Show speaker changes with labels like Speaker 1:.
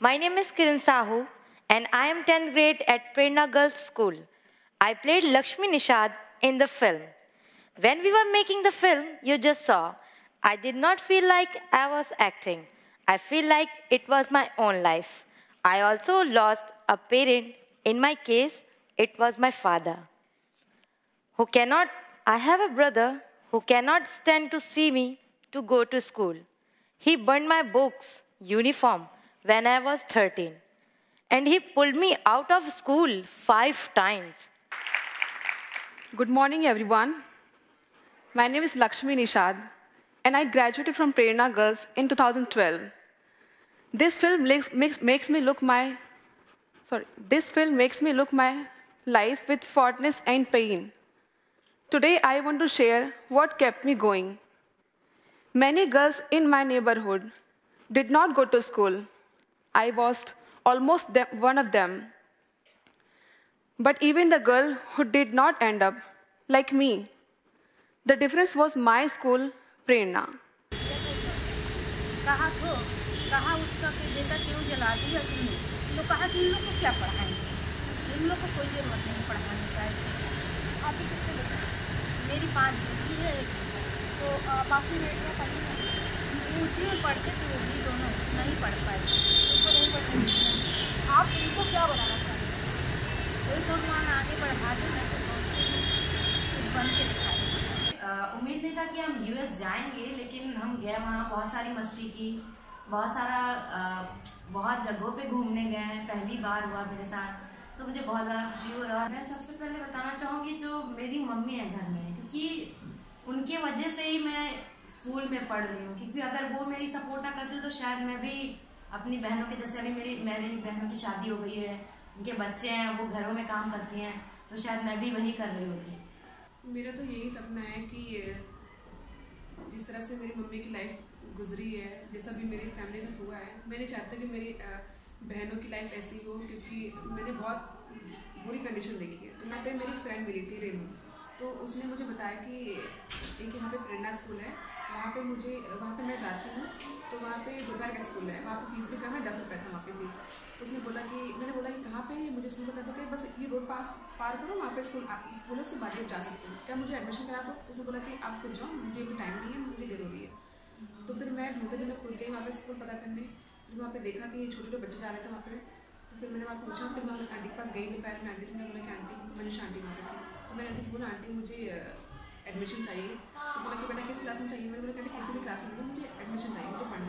Speaker 1: My name is Kiran Sahu and I am 10th grade at Prerna Girls School. I played Lakshmi Nishad in the film. When we were making the film, you just saw, I did not feel like I was acting. I feel like it was my own life. I also lost a parent. In my case, it was my father. Who cannot, I have a brother who cannot stand to see me to go to school. He burned my books, uniform, when I was 13. And he pulled me out of school five times.
Speaker 2: Good morning, everyone. My name is Lakshmi Nishad, and I graduated from Prerna Girls in 2012. This film makes, makes, makes me look my, sorry, this film makes me look my life with fondness and pain. Today, I want to share what kept me going. Many girls in my neighborhood did not go to school. I was almost one of them. But even the girl who did not end up, like me, the difference was my school, Prerna.
Speaker 3: कहा तो उसका तो कहा लोग कोई नहीं मेरी है तो बाकी बेटियाँ पढ़ी उसी में पढ़ते थे वो भी दोनों नहीं पढ़ पाए। आप इनको क्या बनाना चाहते हैं? आगे बढ़ा मैं तो कुछ बन के
Speaker 4: उम्मीद नहीं था कि हम यूएस जाएँगे, लेकिन हम गए वहाँ, बहुत सारी मस्ती की, बहुत सारा बहुत जगहों पे घूमने गए हैं पहली बार हुआ मेरे साथ तो मुझे बहुत ज़्यादा खुशी हुई। और मैं सबसे पहले बताना चाहूँगी, जो मेरी मम्मी है घर में, क्योंकि उनके वजह से ही मैं स्कूल में पढ़ रही हूँ, क्योंकि अगर वो मेरी सपोर्ट ना करते तो शायद मैं भी अपनी बहनों के, जैसे अभी मेरी मेरी बहनों की शादी हो गई है, उनके बच्चे हैं, वो घरों में काम करती हैं तो शायद मैं भी वही कर रही होती
Speaker 5: मेरा तो यही सपना है कि जिस तरह से मेरी मम्मी की लाइफ गुजरी है, जैसा भी मेरी फैमिली साथ हुआ है, मैं नहीं चाहता कि मेरी बहनों की लाइफ ऐसी हो, क्योंकि मैंने बहुत बुरी कंडीशन देखी है। तो यहाँ पे, मेरी फ्रेंड मिली थी, रेनू। तो उसने मुझे बताया कि एक यहाँ पे प्रेरणा स्कूल है वहाँ पे मुझे, वहाँ पे मैं जाती हूँ तो वहाँ पे दोपहर का स्कूल है। वहाँ पे फ़ीस भी कम है दस रुपये था वहाँ पे फ़ीस। तो उसने बोला कि, मैंने बोला कि कहाँ पे मुझे स्कूल बता दो कि बस ये रोड पास, पार करो, वहाँ पे स्कूल, आप स्कूल है उसके बाद जा सकते हो। क्या मुझे एडमिशन करा दो? तो उसने बोला कि आप खुद जाओ, मुझे अभी टाइम नहीं है, मुझे देर हो तो फिर मैं ढूंढते ढूंढते खुद गई वहाँ पे स्कूल पता करने। फिर वहाँ पे देखा कि छोटे छोटे बच्चे जा रहे थे वहाँ पे। तो फिर मैंने वहाँ पूछा, फिर मैं आंटी के पास गई दोपहर में, आंटी से मैंने बोला कि आंटी मनीषा आंटी वहाँ थी। तो मैंने आंटी से बोला, आंटी, मुझे एडमिशन चाहिए। तो बोला कि बेटा किस क्लास में चाहिए? मैंने बोला कहते किसी भी क्लास में मुझे एडमिशन चाहिए, मुझे पढ़ना है।